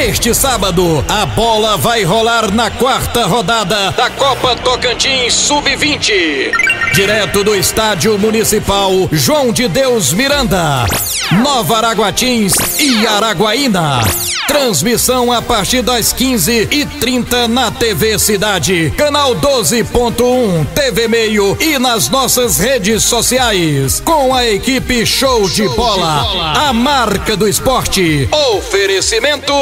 Neste sábado, a bola vai rolar na quarta rodada da Copa Tocantins Sub-20. Direto do Estádio Municipal João de Deus Miranda, Nova Araguatins e Araguaína. Transmissão a partir das 15 e 30 na TV Cidade, canal 12.1, TV Meio e nas nossas redes sociais. Com a equipe Show, de, bola, de Bola, a marca do esporte. Oferecimento.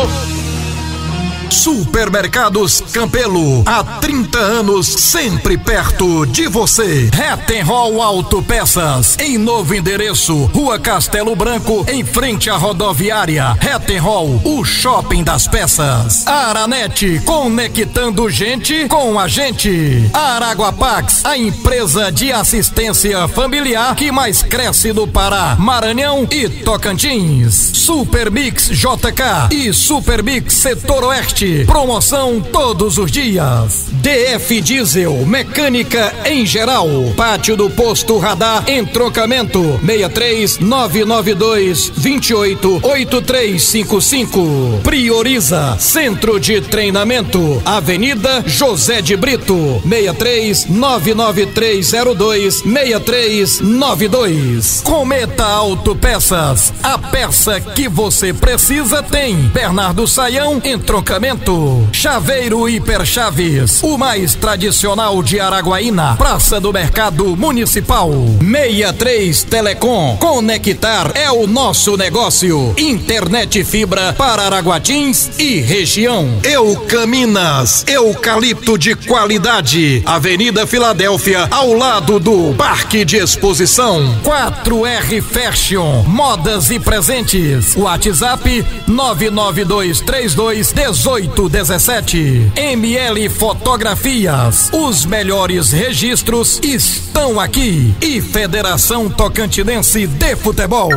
Supermercados Campelo, há 30 anos, sempre perto de você. Rettenhall Autopeças, em novo endereço, Rua Castelo Branco, em frente à rodoviária. Rettenhall, o shopping das peças. Aranete, conectando gente com a gente. Araguapax, a empresa de assistência familiar que mais cresce no Pará, Maranhão e Tocantins. Supermix JK e Supermix Setor Oeste Promoção todos os dias. DF Diesel, mecânica em geral. Pátio do Posto Radar, entrocamento 63 992 28 8355. Prioriza Centro de Treinamento, Avenida José de Brito, 63 99302 6392. Cometa Autopeças, a peça que você precisa tem. Bernardo Saião, entrocamento Chaveiro Hiper Chaves, o mais tradicional de Araguaína, Praça do Mercado Municipal. 63 Telecom, conectar é o nosso negócio. Internet fibra para Araguatins e região. Eucaminas, eucalipto de qualidade. Avenida Filadélfia, ao lado do Parque de Exposição. 4R Fashion, modas e presentes. WhatsApp 99232 18 1817. ML Fotografias. Os melhores registros estão aqui. E Federação Tocantinense de Futebol.